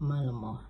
卖了吗